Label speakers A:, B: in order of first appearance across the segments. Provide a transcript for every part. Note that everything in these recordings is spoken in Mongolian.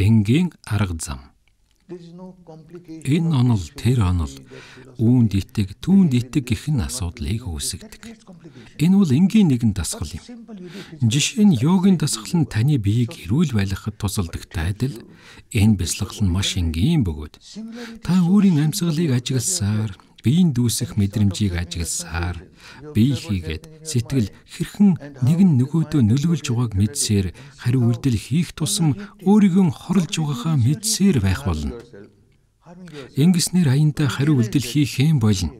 A: Энгийн арга зам. Энэ онол тэр онол үүнд итэг түүнд итэг гэх нь асуудлыг үүсгдэг. Энэ бол энгийн нэгэн дасгал юм. Жишээ нь йогийн дасгал нь таны биеийг эрүүл байлгахад тусалдагтай адил энэ бясалгал нь маш энгийн бөгөөд та өөрийн амьсгалыг ажигласаар биеийн дүүсэх мэдрэмжийг ажигласаар бие хийгээд сэтгэл хэрхэн нэг нь нөгөөдөө нөлөөлж байгааг мэдсээр хариу үйлдэл хийх тусам өөрийгөө хорлж байгаагаа мэдсээр байх болно. Ингэснээр аяндаа хариу үйлдэл хийх юм болно.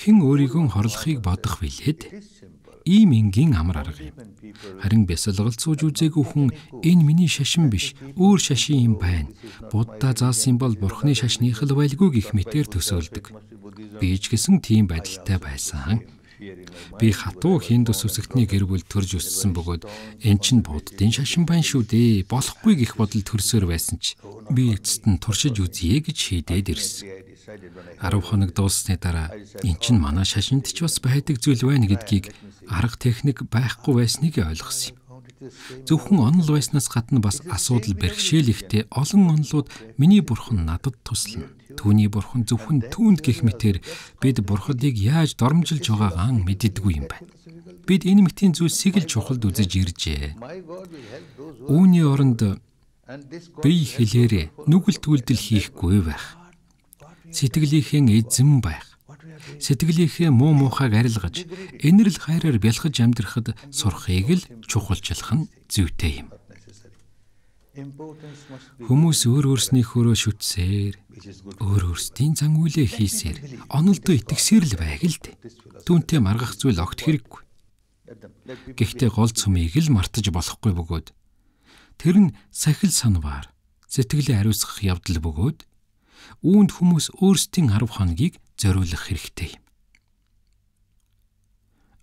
A: Хэн өөрийгөө хорлохыг бодох вилээд ийм энгийн амар арга юм. Харин бясалгалт сууж үзээгүй хүн энэ миний шашин биш, өөр шашин юм байна. Будда заасан бол бурхны шашных л байлгүй гих мэтэр төсөөлдөг. Би ч гэсэн тийм байдалтай байсан. Би хатуу хиндус үсэгтний гэр бүл төрж өссөн бөгөөд эн чин буддын шашин байна шүү дээ. Болохгүй гих бодол төрсөөр байсан ч би эцэст нь туршиж үзье гэж шийдээд ирсэн. 10 хоног дууссаны дараа эн чинь манай шашинд ч бас байдаг зүйл байна гэдгийг арга техник байхгүй байсныг ойлгосон юм. Зөвхөн онол байснаас гадна бас асуудал бэрхшээлэхтэй олон онолууд миний бурхан надад туслана. Түүний бурхан зөвхөн түүнд гих мэтэр бид бурхадыг яаж дормжилж байгаагаа мэддэггүй юм байна. Бид энэ мэтийн зүйлсийг л чухалд үзэж иржээ. Үүний оронд бие хэлээрээ нүгэлт үйлдэл хийхгүй байх сэтгэлийнхээ эзэн байх. Сэтгэлийнхээ муу муухайг арилгаж, энэрл хайраар бялхаж амьдрахад сурахыг л чухалчлах нь зүйтэй юм. Хүмүүс өөр өөрснийхөө шүтсээр өөр өөрсдийн зан үйлээ хийсээр онолдоо итгэсээр л байг л дээ. Түүнтэй маргах зүйл огт хэрэггүй. Гэхдээ гол цөмийг л мартаж болохгүй бөгөөд тэр нь сахил санваар сэтгэлээ ариусгах явдал бөгөөд үүнд хүмүүс өөрсдийн 10 хоногийг зориулах хэрэгтэй юм.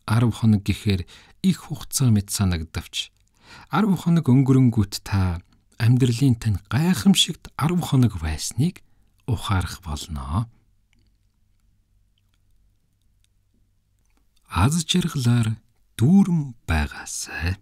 A: 10 хоног гэхээр их хугацаа мэт санагдавч 10 хоног өнгөрөнгүүт та амьдралын тань гайхамшигт 10 хоног байсныг ухаарах болно. Аз жаргалаар дүүрэн байгаасай.